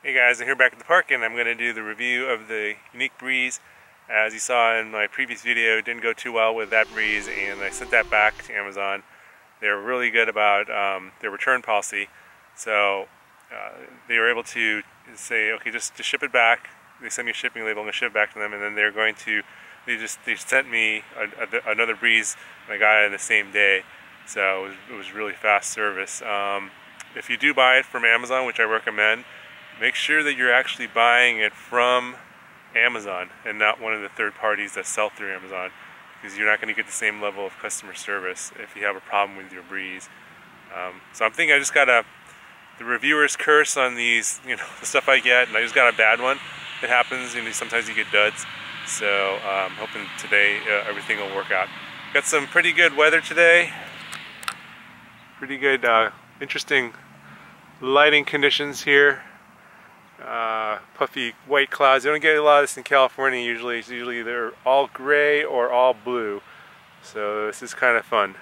Hey guys, I'm here back at the park and I'm going to do the review of the Yuneec Breeze. As you saw in my previous video, it didn't go too well with that Breeze and I sent that back to Amazon. They're really good about um, their return policy. So uh, they were able to say, okay, just, just ship it back. They sent me a shipping label, to ship it back to them and then they're going to, they just, they sent me a, a, another Breeze and I got it in the same day. So it was, it was really fast service. Um, if you do buy it from Amazon, which I recommend, make sure that you're actually buying it from Amazon and not one of the third parties that sell through Amazon because you're not going to get the same level of customer service if you have a problem with your breeze. Um, so I'm thinking I just got a the reviewer's curse on these, you know, the stuff I get, and I just got a bad one. It happens, you know, sometimes you get duds. So I'm um, hoping today uh, everything will work out. Got some pretty good weather today. Pretty good, uh, interesting lighting conditions here uh, puffy white clouds. You don't get a lot of this in California usually. It's usually they're all gray or all blue. So this is kind of fun.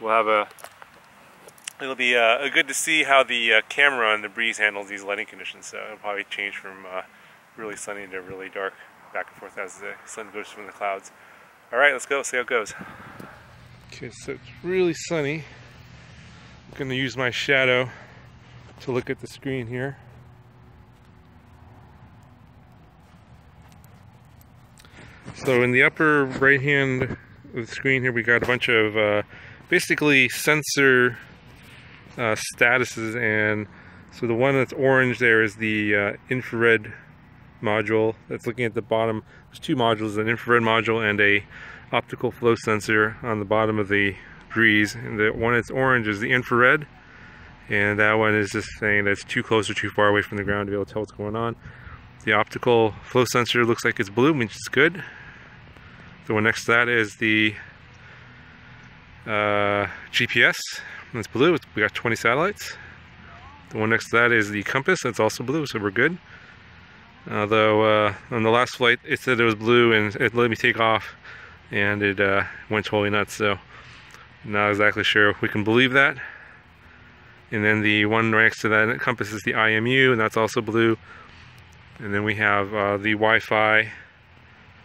We'll have a, it'll be uh, good to see how the uh, camera on the breeze handles these lighting conditions. So it'll probably change from uh, really sunny to really dark back and forth as the sun goes from the clouds. All right, let's go, see how it goes. Okay, so it's really sunny. I'm gonna use my shadow to look at the screen here. So in the upper right hand of the screen here we got a bunch of uh, basically sensor uh, statuses and so the one that's orange there is the uh, infrared module that's looking at the bottom. There's two modules, an infrared module and a optical flow sensor on the bottom of the breeze. And the one that's orange is the infrared and that one is just saying that it's too close or too far away from the ground to be able to tell what's going on. The optical flow sensor looks like it's blue, which is good. The one next to that is the uh, GPS. That's blue. We got 20 satellites. The one next to that is the compass. That's also blue, so we're good. Although uh, on the last flight it said it was blue and it let me take off and it uh, went totally nuts. So not exactly sure if we can believe that. And then the one right next to that compass is the IMU and that's also blue. And then we have uh, the Wi-Fi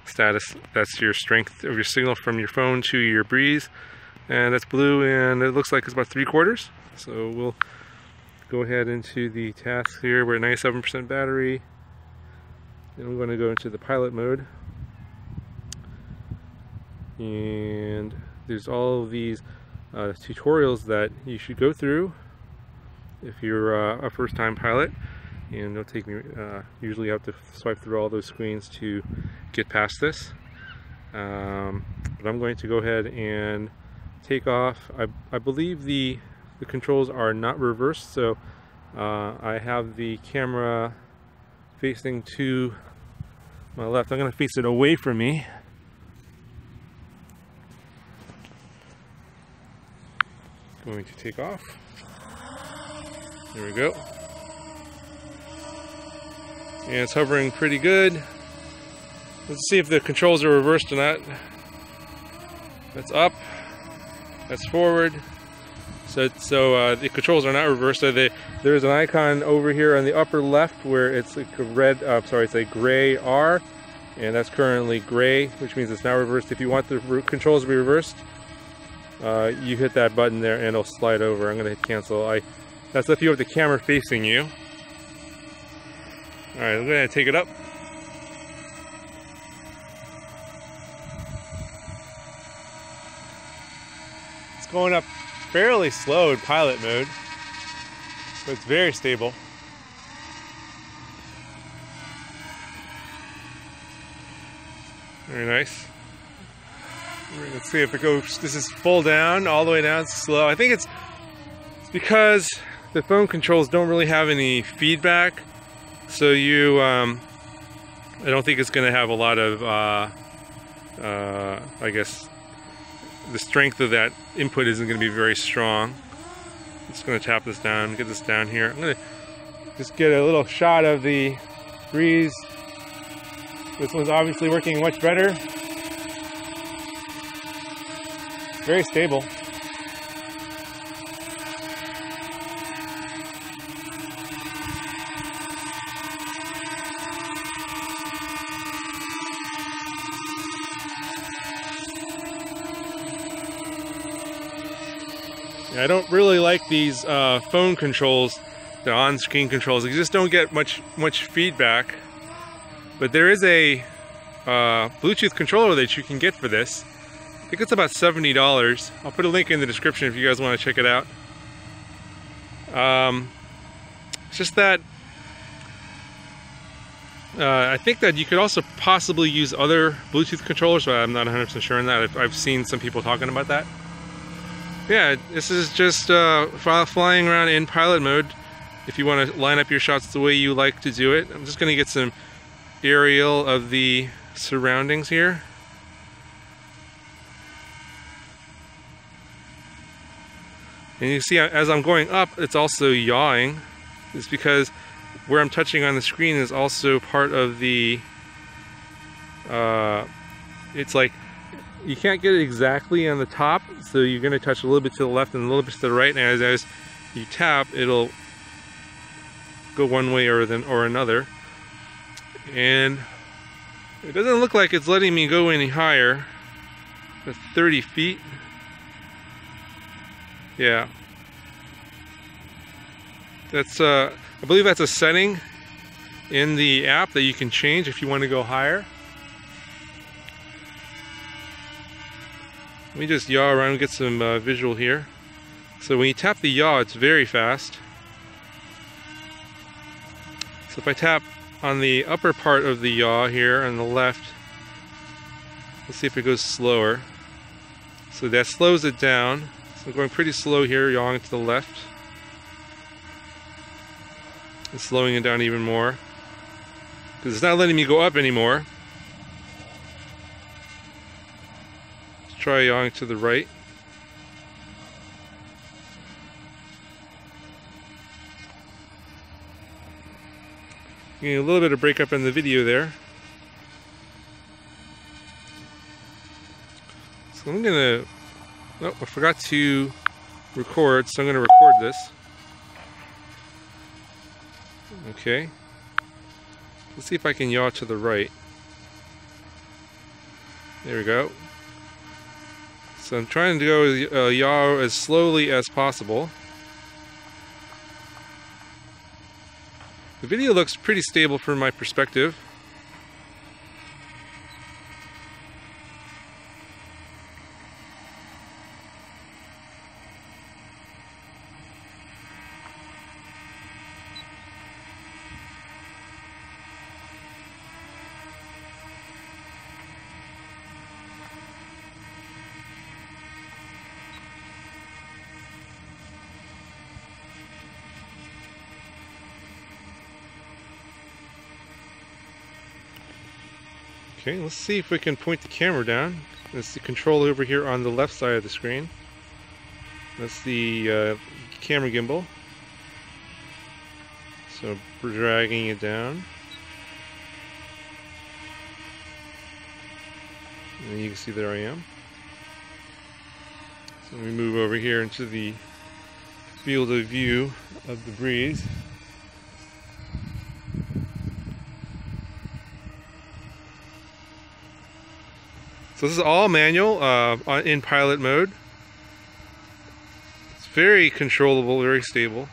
status. That's your strength of your signal from your phone to your breeze. And that's blue and it looks like it's about three quarters. So we'll go ahead into the task here. We're at 97% battery. And going to go into the pilot mode. And there's all of these uh, tutorials that you should go through if you're uh, a first-time pilot and it'll take me uh, usually have to swipe through all those screens to get past this. Um, but I'm going to go ahead and take off. I, I believe the the controls are not reversed so uh, I have the camera facing to my left. I'm going to face it away from me. Going to take off. There we go and it's hovering pretty good. Let's see if the controls are reversed or not. That's up, that's forward. So, so uh, the controls are not reversed. So they, there's an icon over here on the upper left where it's like a red, uh, sorry, it's a gray R, and that's currently gray, which means it's now reversed. If you want the controls to be reversed, uh, you hit that button there and it'll slide over. I'm gonna hit cancel. I, that's if you have the camera facing you. All right, we're gonna take it up. It's going up fairly slow in pilot mode, but it's very stable. Very nice. Let's see if it goes, this is full down, all the way down, it's slow. I think it's, it's because the phone controls don't really have any feedback so you, um, I don't think it's going to have a lot of, uh, uh, I guess, the strength of that input isn't going to be very strong. I'm just going to tap this down, get this down here. I'm going to just get a little shot of the breeze. This one's obviously working much better. Very stable. I don't really like these uh, phone controls, the on-screen controls. You just don't get much much feedback. But there is a uh, Bluetooth controller that you can get for this. I think it's about $70. I'll put a link in the description if you guys want to check it out. Um, it's just that uh, I think that you could also possibly use other Bluetooth controllers, but I'm not 100% sure on that. I've, I've, seen some people talking about that. Yeah, this is just uh, flying around in pilot mode. If you want to line up your shots the way you like to do it. I'm just going to get some aerial of the surroundings here. And you see as I'm going up, it's also yawing. It's because where I'm touching on the screen is also part of the, uh, it's like, you can't get it exactly on the top, so you're going to touch a little bit to the left and a little bit to the right, and as, as you tap, it'll go one way or, then, or another. And it doesn't look like it's letting me go any higher. That's 30 feet. Yeah. That's, uh, I believe that's a setting in the app that you can change if you want to go higher. Let me just yaw around and get some uh, visual here. So when you tap the yaw, it's very fast. So if I tap on the upper part of the yaw here on the left, let's see if it goes slower. So that slows it down. So I'm going pretty slow here, yawing to the left. And slowing it down even more. Because it's not letting me go up anymore. Try yawing to the right. Getting a little bit of breakup in the video there. So I'm gonna Oh, I forgot to record, so I'm to record this. Okay. Let's see if I can yaw to the right. There we go. So I'm trying to go uh, yaw as slowly as possible. The video looks pretty stable from my perspective. Okay, let's see if we can point the camera down. That's the control over here on the left side of the screen. That's the uh, camera gimbal. So dragging it down. And you can see there I am. So we move over here into the field of view of the breeze. So this is all manual uh, in pilot mode. It's very controllable, very stable.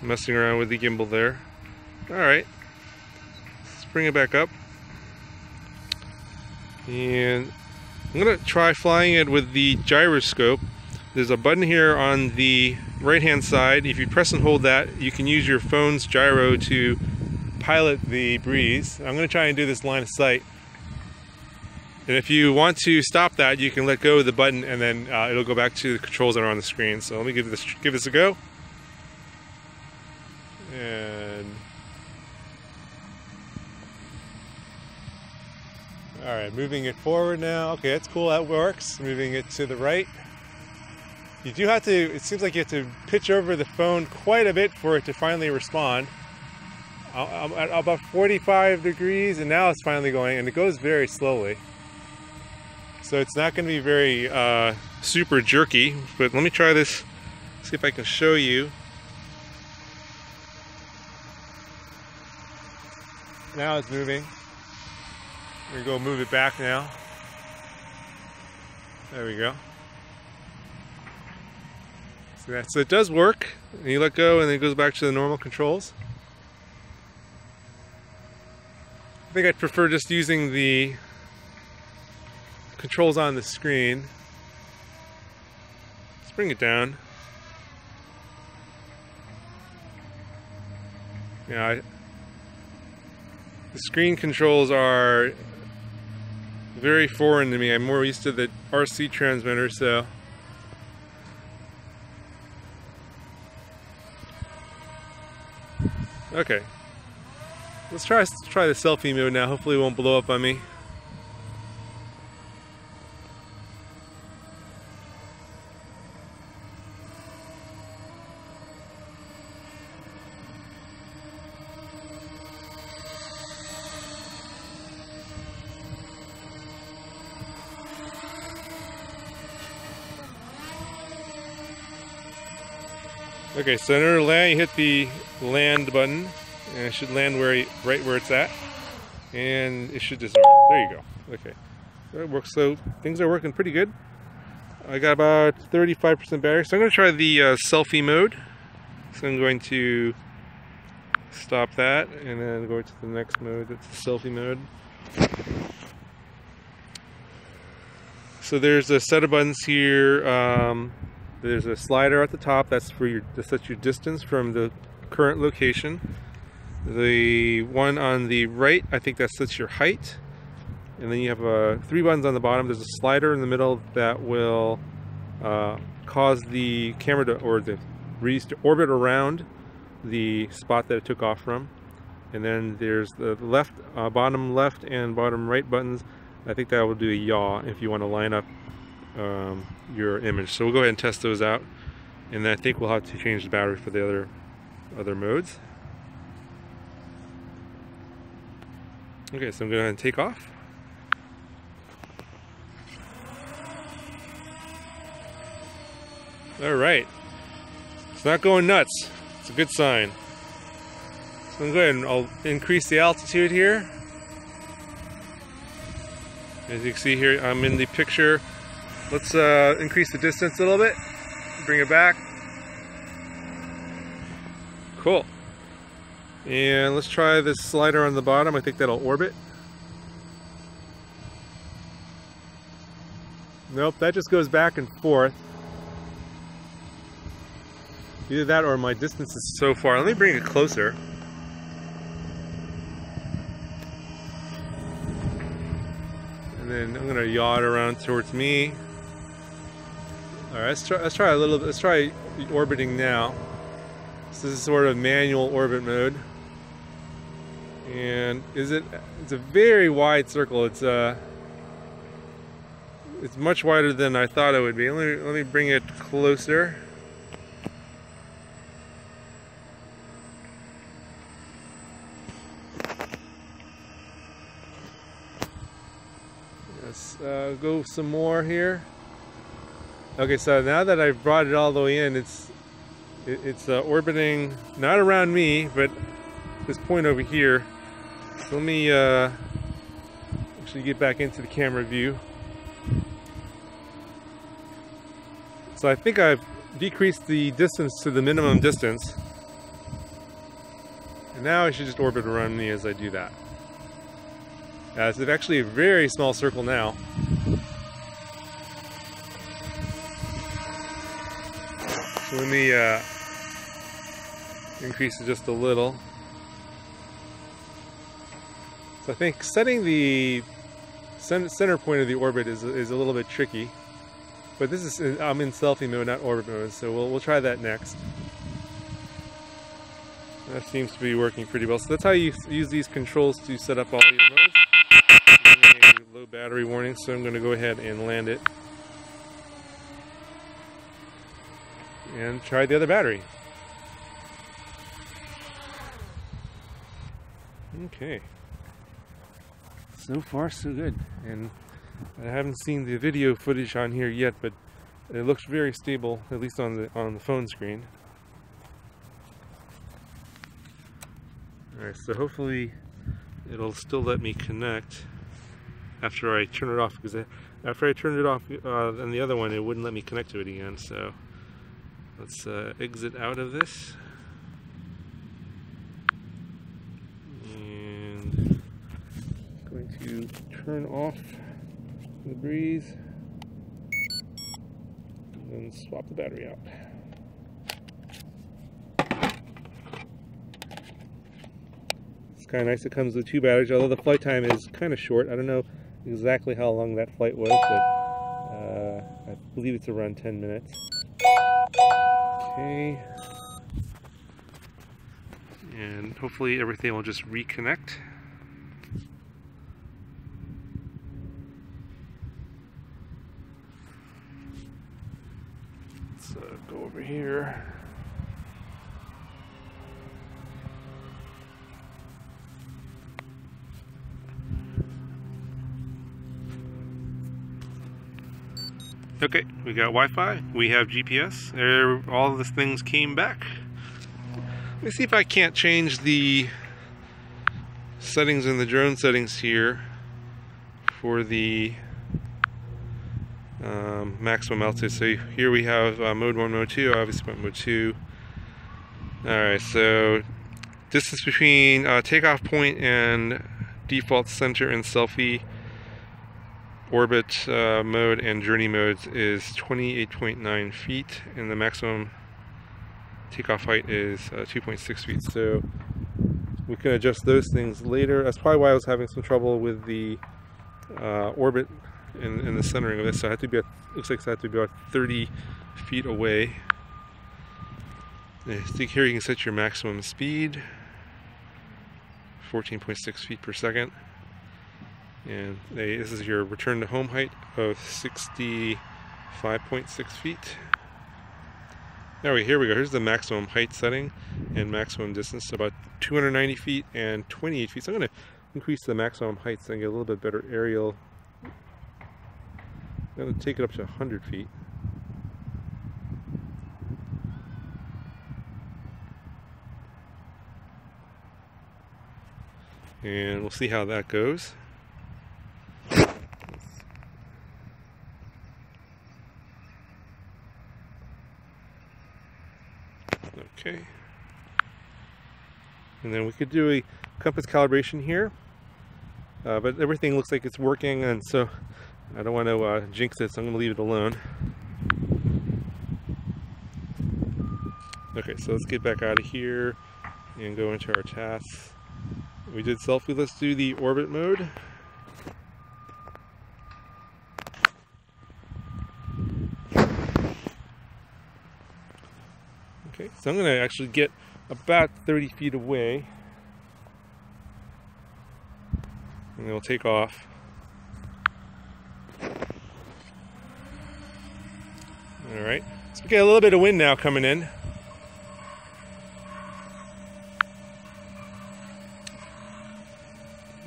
Messing around with the gimbal there. Alright, let's bring it back up. And I'm going to try flying it with the gyroscope. There's a button here on the right hand side. If you press and hold that, you can use your phone's gyro to pilot the breeze. I'm going to try and do this line of sight. And if you want to stop that, you can let go of the button and then uh, it'll go back to the controls that are on the screen. So let me give this give this a go. And all right, moving it forward now. Okay, that's cool. That works. Moving it to the right. You do have to. It seems like you have to pitch over the phone quite a bit for it to finally respond. I'm at about 45 degrees, and now it's finally going, and it goes very slowly. So it's not going to be very uh, super jerky, but let me try this, see if I can show you. Now it's moving. We're going to go move it back now. There we go. So, that, so it does work. You let go and it goes back to the normal controls. I think I'd prefer just using the controls on the screen. Let's bring it down. Yeah, I, the screen controls are very foreign to me. I'm more used to the RC transmitter, so. Okay. Let's try, let's try the selfie mode now. Hopefully it won't blow up on me. Okay, so in order to land, you hit the land button, and it should land where right where it's at, and it should disarm. There you go. Okay, it works. So things are working pretty good. I got about 35% battery, so I'm going to try the uh, selfie mode. So I'm going to stop that, and then go to the next mode. That's the selfie mode. So there's a set of buttons here. Um, there's a slider at the top that's for your to set your distance from the current location. The one on the right, I think that sets your height. And then you have uh, three buttons on the bottom. There's a slider in the middle that will uh, cause the camera to, or the breeze to orbit around the spot that it took off from. And then there's the left, uh, bottom left and bottom right buttons. I think that will do a yaw if you want to line up um, your image. So we'll go ahead and test those out. And then I think we'll have to change the battery for the other other modes. Okay, so I'm going to take off. All right. It's not going nuts. It's a good sign. So I'm going to increase the altitude here. As you can see here, I'm in the picture Let's uh, increase the distance a little bit. Bring it back. Cool. And let's try this slider on the bottom. I think that'll orbit. Nope, that just goes back and forth. Either that or my distance is so far. Let me bring it closer. And then I'm gonna yaw it around towards me. All right, let's try, let's try a little, let's try orbiting now. So this is sort of manual orbit mode. And is it, it's a very wide circle. It's uh, it's much wider than I thought it would be. Let me, let me bring it closer. Let's uh, go some more here. Okay, so now that I've brought it all the way in, it's it's uh, orbiting not around me, but this point over here. So let me uh, actually get back into the camera view. So I think I've decreased the distance to the minimum distance. And now I should just orbit around me as I do that. Uh, it's actually a very small circle now. Let me uh, increase it just a little. So I think setting the center point of the orbit is, is a little bit tricky. But this is, I'm in selfie mode, not orbit mode, so we'll, we'll try that next. That seems to be working pretty well. So that's how you use these controls to set up all your modes. Low battery warning, so I'm going to go ahead and land it. And try the other battery. Okay. So far, so good. And I haven't seen the video footage on here yet, but it looks very stable, at least on the on the phone screen. Alright, so hopefully it'll still let me connect after I turn it off, because after I turned it off uh, on the other one, it wouldn't let me connect to it again, so Let's uh, exit out of this. And going to turn off the breeze and then swap the battery out. It's kind of nice it comes with two batteries, although the flight time is kind of short. I don't know exactly how long that flight was, but uh, I believe it's around 10 minutes. Okay. And hopefully everything will just reconnect. Okay, we got Wi-Fi, we have GPS, all these things came back. Let me see if I can't change the settings in the drone settings here for the um, maximum altitude. So here we have uh, mode 1, mode 2, obviously mode 2. Alright, so distance between uh, takeoff point and default center and selfie orbit uh, mode and journey modes is 28.9 feet and the maximum takeoff height is uh, 2.6 feet. So we can adjust those things later. That's probably why I was having some trouble with the uh, orbit in, in, the centering of this. So I had to be at, looks like I have to be about 30 feet away. I think here you can set your maximum speed 14.6 feet per second and they, this is your return to home height of 65.6 feet. Now here we go. Here's the maximum height setting and maximum distance about 290 feet and 28 feet. So I'm going to increase the maximum height so I get a little bit better aerial. I'm going to take it up to 100 feet. And we'll see how that goes. Okay. And then we could do a compass calibration here. Uh, but everything looks like it's working and so I don't want to uh, jinx it so I'm going to leave it alone. Okay, so let's get back out of here and go into our tasks. We did selfie, let's do the orbit mode. Okay, so I'm going to actually get about 30 feet away. We'll take off. Alright, so we get a little bit of wind now coming in.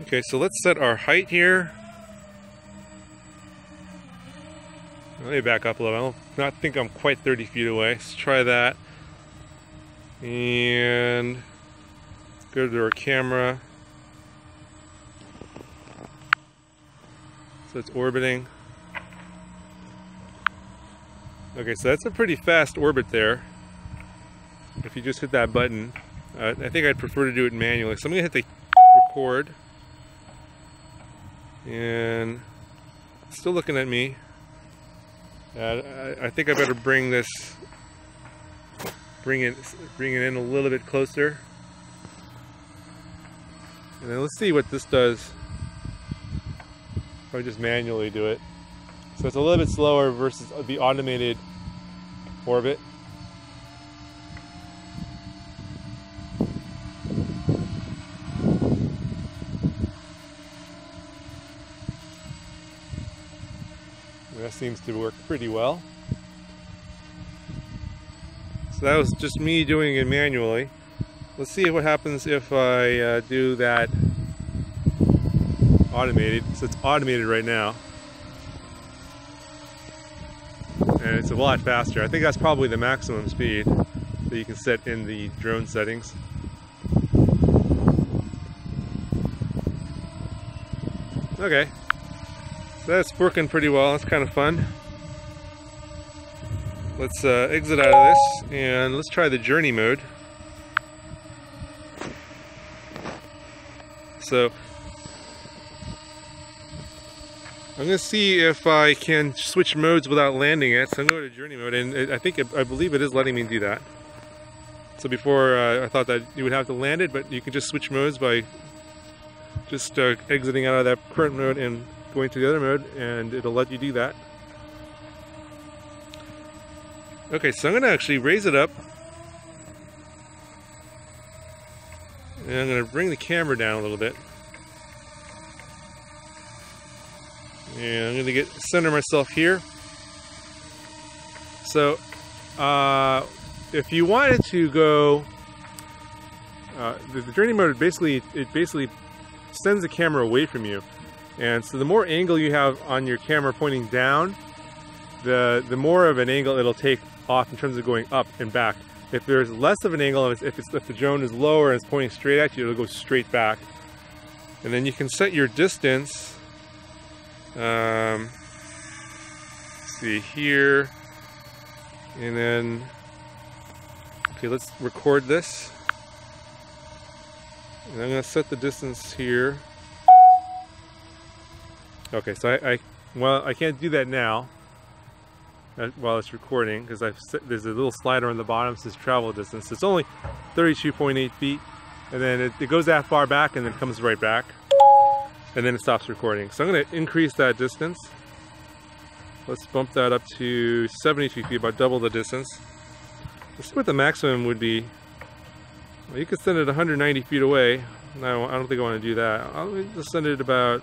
Okay, so let's set our height here. Let me back up a little. I don't not think I'm quite 30 feet away. Let's try that and go to our camera. So it's orbiting. Okay, so that's a pretty fast orbit there. If you just hit that button. Uh, I think I'd prefer to do it manually. So I'm going to hit the record. And still looking at me. Uh, I, I think I better bring this bring it bring it in a little bit closer and then let's see what this does I just manually do it. So it's a little bit slower versus the automated orbit. That seems to work pretty well. So that was just me doing it manually. Let's see what happens if I uh, do that automated. So it's automated right now. And it's a lot faster. I think that's probably the maximum speed that you can set in the drone settings. Okay. So that's working pretty well. That's kind of fun. let's uh, exit out of this and let's try the journey mode. So I'm to see if I can switch modes without landing it. So I'm going to journey mode and it, I think, it, I believe it is letting me do that. So before uh, I thought that you would have to land it, but you can just switch modes by just uh, exiting out of that current mode and going to the other mode and it'll let you do that. Okay, so I'm going to actually raise it up. And I'm going to bring the camera down a little bit. And I'm to get center myself here. So, uh, if you wanted to go, uh, the, the journey mode basically it basically sends the camera away from you, and so the more angle you have on your camera pointing down, the the more of an angle it'll take off in terms of going up and back. If there's less of an angle, if, it's, if the drone is lower and it's pointing straight at you, it'll go straight back. And then you can set your distance. Um, see here. And then, okay, let's record this. And I'm to set the distance here. Okay, so I, I, well, I can't do that now while it's recording because I've set, there's a little slider on the bottom says travel distance. It's only 32.8 feet and then it, it, goes that far back and then comes right back and then it stops recording. So I'm going to increase that distance. Let's bump that up to 72 feet, about double the distance. Let's see what the maximum would be. Well, you could send it 190 feet away. No, I don't think I want to do that. I'll just send it about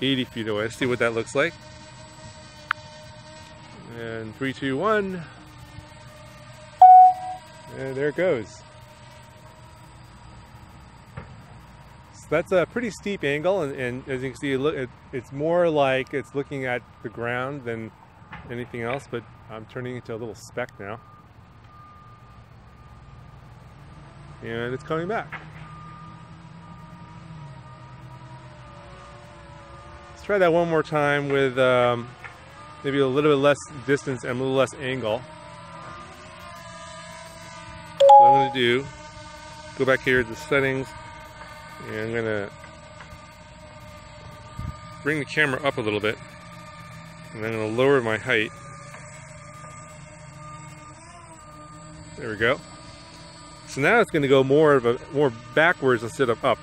80 feet away. See what that looks like. And three, two, one. And there it goes. That's a pretty steep angle, and, and as you can see, look, it, it's more like it's looking at the ground than anything else, but I'm turning into a little speck now. And it's coming back. Let's try that one more time with um, maybe a little bit less distance and a little less angle. So what I'm going to do, go back here to the settings, and I'm going to bring the camera up a little bit, and I'm to lower my height. There we go. So now it's going to go more of a more backwards instead of up.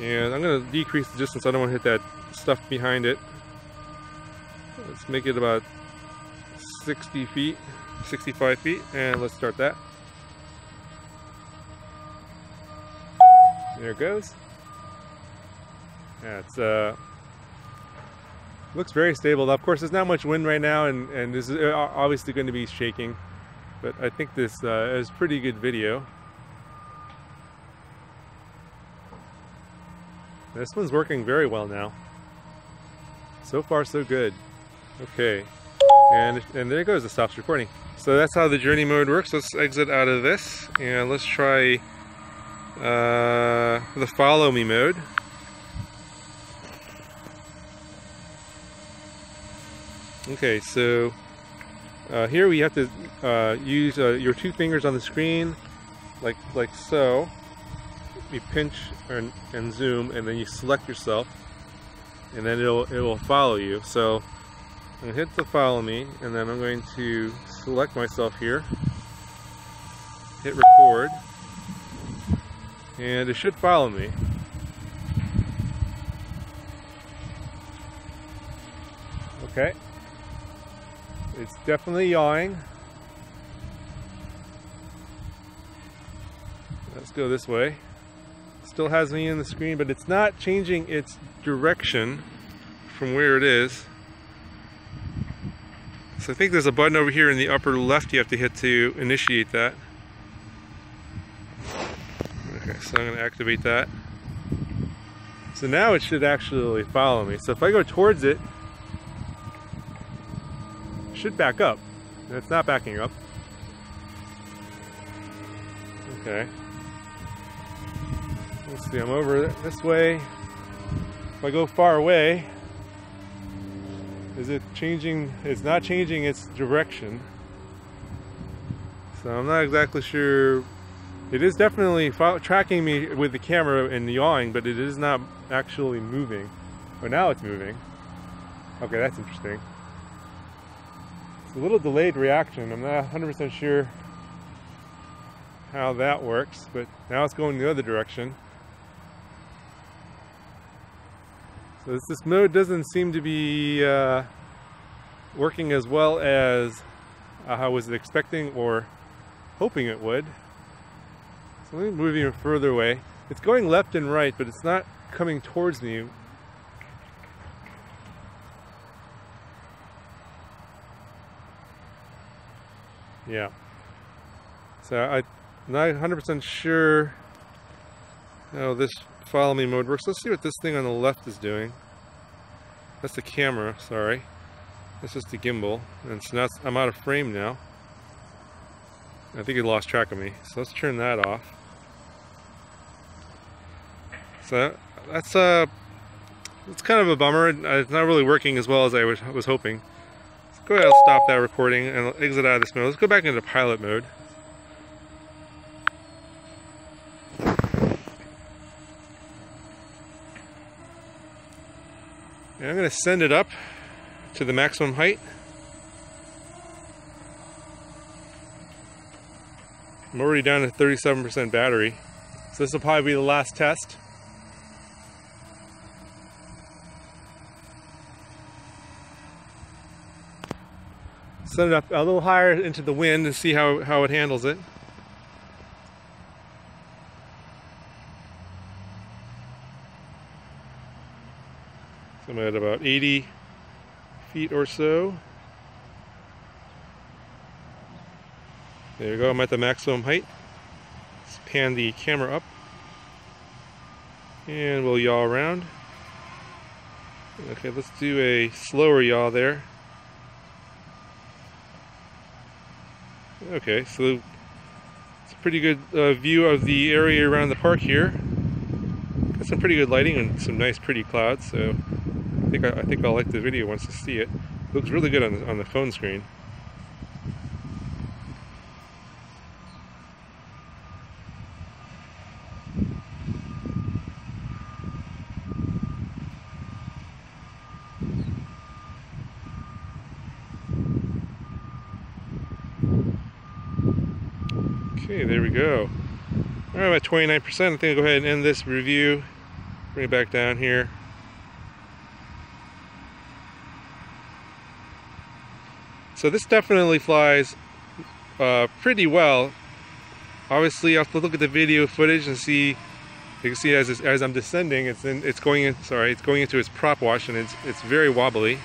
And I'm going to decrease the distance. I don't want to hit that stuff behind it. Let's make it about 60 feet, 65 feet, and let's start that. There it goes. Yeah, it's uh, looks very stable. Of course, there's not much wind right now, and and this is uh, obviously going to be shaking, but I think this uh, is pretty good video. This one's working very well now. So far, so good. Okay, and, and there it goes, it stops recording. So that's how the journey mode works. Let's exit out of this and let's try uh, the follow me mode. Okay, so uh, here we have to uh, use uh, your two fingers on the screen, like like so. You pinch and, and zoom, and then you select yourself, and then it'll it will follow you. So I'm to hit the follow me and then I'm going to select myself here, hit record, and it should follow me. Okay. It's definitely yawing. Let's go this way. Still has me in the screen, but it's not changing its direction from where it is. So I think there's a button over here in the upper left you have to hit to initiate that. Okay, so I'm going to activate that. So now it should actually follow me. So if I go towards it, it should back up. It's not backing up. Okay. Let's see, I'm over this way. If I go far away, Is it changing? It's not changing its direction. So I'm not exactly sure. It is definitely tracking me with the camera and yawing, but it is not actually moving. But now it's moving. Okay, that's interesting. It's a little delayed reaction. I'm not 100% sure how that works, but now it's going the other direction. So this, this mode doesn't seem to be uh, working as well as I was expecting or hoping it would. Let me move even further away. It's going left and right, but it's not coming towards me. Yeah. So I'm not 100% sure how this follow me mode works. Let's see what this thing on the left is doing. That's the camera, sorry. That's just the gimbal. And so now I'm out of frame now. I think he lost track of me. So let's turn that off. So that's uh, it's kind of a bummer. It's not really working as well as I was, was hoping. Let's go ahead and stop that recording and exit out of this mode. Let's go back into pilot mode. And I'm going to send it up to the maximum height. I'm already down to 37% battery. So this will probably be the last test. Set it up a little higher into the wind and see how, how it handles it. So I'm at about 80 feet or so. There you go, I'm at the maximum height. Let's pan the camera up. And we'll yaw around. Okay, let's do a slower yaw there. Okay, so it's a pretty good uh, view of the area around the park here. Got some pretty good lighting and some nice pretty clouds, so I think I, I think I'll like the video once I see it. it looks really good on the, on the phone screen. Okay, there we go. All right, I'm 29%. I think I'll go ahead and end this review. Bring it back down here. So this definitely flies uh, pretty well. Obviously, I'll have to look at the video footage and see. You can see as as I'm descending, it's in, it's going in. Sorry, it's going into its prop wash, and it's it's very wobbly.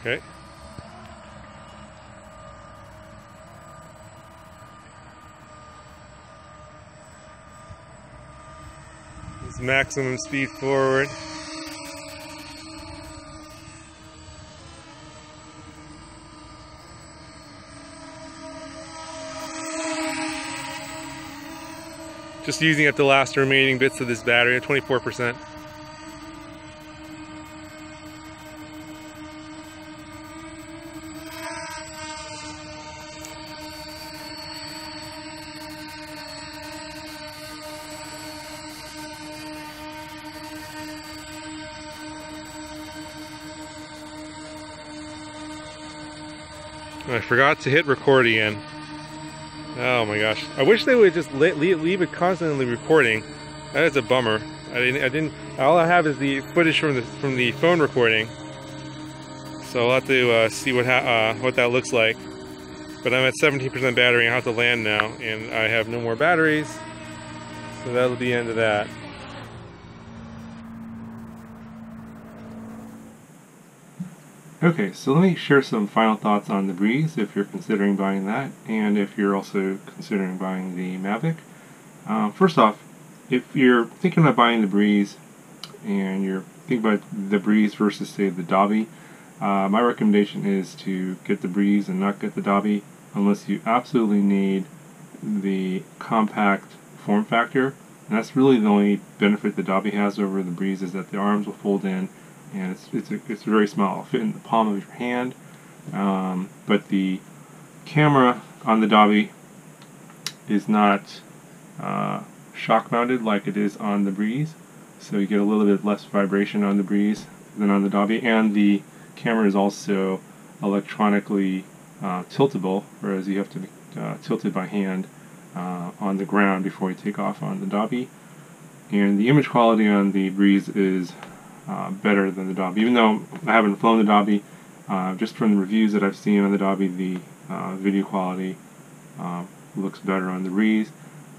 Okay. This maximum speed forward. Just using up the last remaining bits of this battery at 24%. I forgot to hit record again. Oh my gosh. I wish they would just leave it constantly recording. That is a bummer. I didn't, I didn't, all I have is the footage from the, from the phone recording. So I'll have to uh, see what, uh, what that looks like. But I'm at 17% battery, I have to land now, and I have no more batteries. So that'll be the end of that. Okay, so let me share some final thoughts on the Breeze if you're considering buying that, and if you're also considering buying the Mavic. Uh, first off, if you're thinking about buying the Breeze, and you're thinking about the Breeze versus, say, the Dobby, uh, my recommendation is to get the Breeze and not get the Dobby unless you absolutely need the compact form factor. And that's really the only benefit the Dobby has over the Breeze is that the arms will fold in and it's, it's, a, it's very small. Fit in the palm of your hand. Um, but the camera on the Dobby is not uh, shock mounted like it is on the Breeze. So you get a little bit less vibration on the Breeze than on the Dobby. And the camera is also electronically uh, tiltable, whereas you have to uh, tilt it by hand uh, on the ground before you take off on the Dobby. And the image quality on the Breeze is uh, better than the Dobby. Even though I haven't flown the Dobby, uh, just from the reviews that I've seen on the Dobby, the uh, video quality uh, looks better on the Breeze.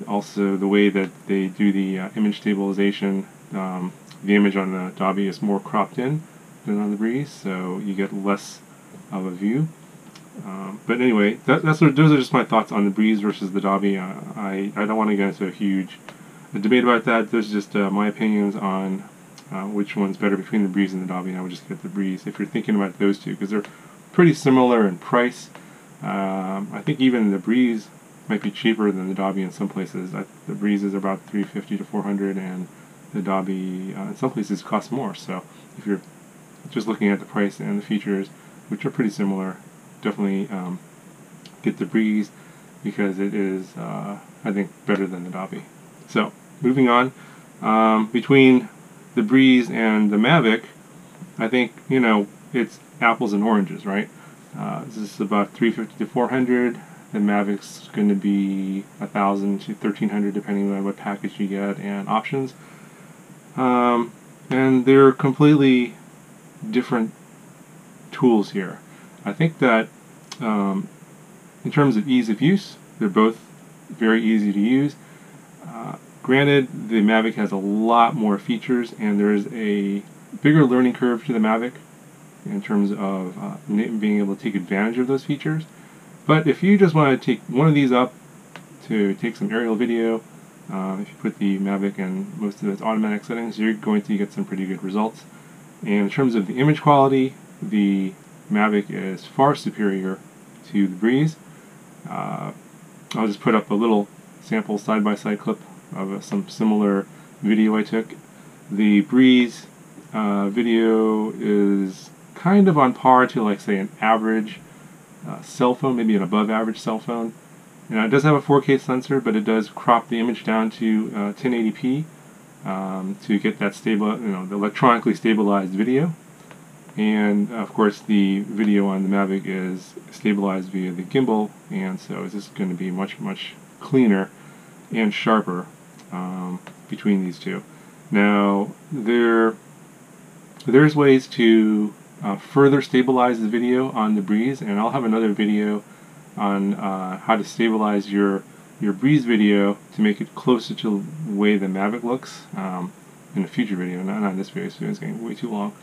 Also, the way that they do the uh, image stabilization, um, the image on the Dobby is more cropped in than on the Breeze, so you get less of a view. Um, but anyway, that, that's what, those are just my thoughts on the Breeze versus the Dobby. I, I don't want to get into a huge debate about that. Those are just my opinions on uh, which one's better between the Breeze and the Dobby. I would just get the Breeze if you're thinking about those two because they're pretty similar in price. Um, I think even the Breeze might be cheaper than the Dobby in some places. I, the Breeze is about 350 to 400 and the Dobby uh, in some places costs more. So if you're just looking at the price and the features, which are pretty similar, definitely um, get the Breeze because it is, uh, I think, better than the Dobby. So moving on, um, between the Breeze and the Mavic, I think, you know, it's apples and oranges, right? Uh, this is about 350 to 400. The Mavic's going to be 1,000 to 1,300 depending on what package you get and options. Um, and they're completely different tools here. I think that um, in terms of ease of use, they're both very easy to use. Uh, Granted, the Mavic has a lot more features and there's a bigger learning curve to the Mavic in terms of uh, being able to take advantage of those features. But if you just want to take one of these up to take some aerial video, uh, if you put the Mavic in most of its automatic settings, you're going to get some pretty good results. And in terms of the image quality, the Mavic is far superior to the Breeze. Uh, I'll just put up a little sample side-by-side -side clip of some similar video I took. The Breeze uh, video is kind of on par to like say an average uh, cell phone, maybe an above average cell phone. Now it does have a 4K sensor, but it does crop the image down to uh, 1080p um, to get that stable, you know, the electronically stabilized video. And of course, the video on the Mavic is stabilized via the gimbal, and so it's just going to be much, much cleaner and sharper um, between these two. Now, there, there's ways to uh, further stabilize the video on the Breeze, and I'll have another video on uh, how to stabilize your your Breeze video to make it closer to the way the Mavic looks um, in a future video, not, not this video, so it's getting way too long,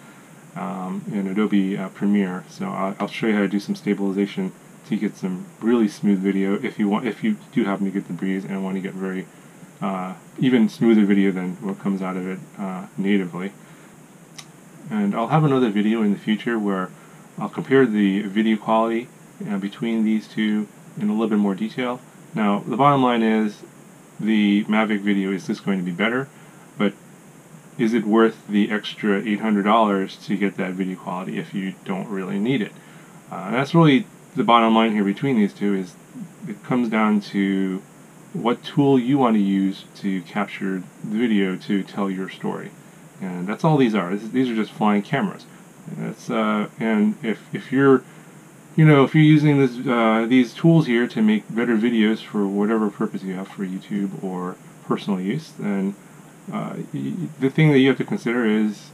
um, in Adobe uh, Premiere. So I'll, I'll, show you how to do some stabilization to get some really smooth video if you want, if you do happen to get the Breeze and want to get very uh, even smoother video than what comes out of it uh, natively. And I'll have another video in the future where I'll compare the video quality uh, between these two in a little bit more detail. Now, the bottom line is the Mavic video is just going to be better, but is it worth the extra $800 to get that video quality if you don't really need it? Uh, that's really the bottom line here between these two is it comes down to what tool you want to use to capture the video to tell your story. And that's all these are. These are just flying cameras. And, uh, and if, if you're you know, if you're using this, uh, these tools here to make better videos for whatever purpose you have for YouTube or personal use, then uh, the thing that you have to consider is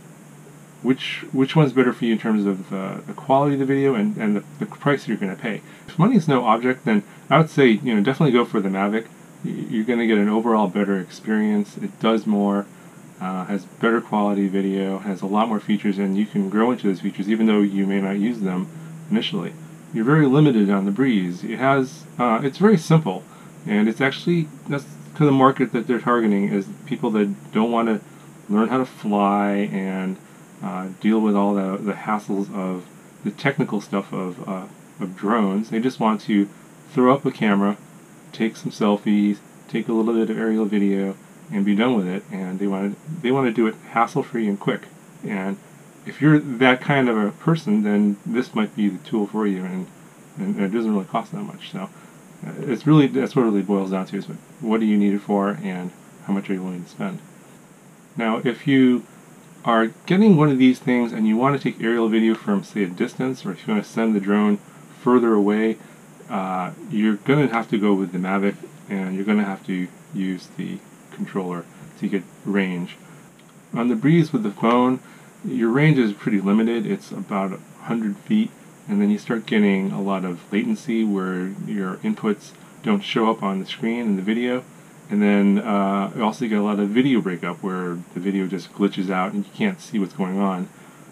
which which one's better for you in terms of uh, the quality of the video and, and the, the price you're going to pay. If money is no object, then I would say you know definitely go for the Mavic you're going to get an overall better experience. It does more, uh, has better quality video, has a lot more features, and you can grow into those features even though you may not use them initially. You're very limited on the Breeze. It has, uh, it's very simple, and it's actually that's to the market that they're targeting is people that don't want to learn how to fly and uh, deal with all the, the hassles of the technical stuff of, uh, of drones. They just want to throw up a camera take some selfies, take a little bit of aerial video, and be done with it. And they want to they want to do it hassle free and quick. And if you're that kind of a person, then this might be the tool for you, and, and it doesn't really cost that much. So uh, it's really that's what it really boils down to is what do you need it for, and how much are you willing to spend. Now, if you are getting one of these things and you want to take aerial video from, say, a distance, or if you want to send the drone further away, uh, you're going to have to go with the Mavic, and you're going to have to use the controller to get range. On the Breeze with the phone, your range is pretty limited. It's about 100 feet, and then you start getting a lot of latency where your inputs don't show up on the screen in the video. And then uh, you also get a lot of video breakup where the video just glitches out and you can't see what's going on.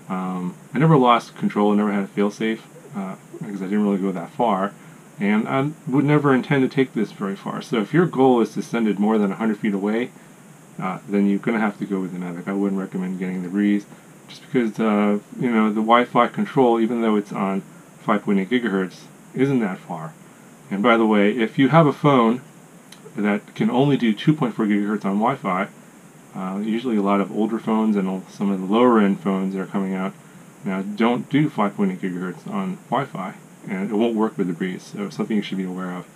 Um, I never lost control, I never had a failsafe uh, because I didn't really go that far. And I would never intend to take this very far. So if your goal is to send it more than 100 feet away, uh, then you're going to have to go with the Mavic. I wouldn't recommend getting the Breeze just because uh, you know the Wi-Fi control, even though it's on 5.8 gigahertz, isn't that far. And by the way, if you have a phone that can only do 2.4 gigahertz on Wi-Fi, uh, usually a lot of older phones and some of the lower end phones that are coming out now don't do 5.8 gigahertz on Wi-Fi, and it won't work with the Breeze. So something you should be aware of.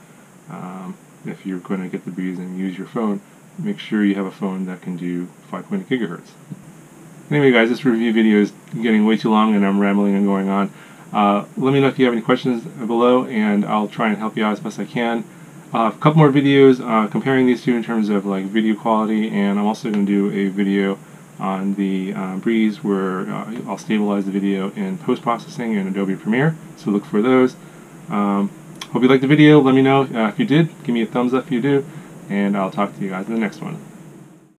Um, if you're going to get the Breeze and use your phone, make sure you have a phone that can do 5.8 gigahertz. Anyway, guys, this review video is getting way too long and I'm rambling and going on. Uh, let me know if you have any questions below and I'll try and help you out as best I can. Uh, a couple more videos uh, comparing these two in terms of like video quality and I'm also going to do a video on the uh, Breeze where uh, I'll stabilize the video in post-processing in Adobe Premiere, so look for those. Um, hope you liked the video, let me know uh, if you did, give me a thumbs up if you do, and I'll talk to you guys in the next one.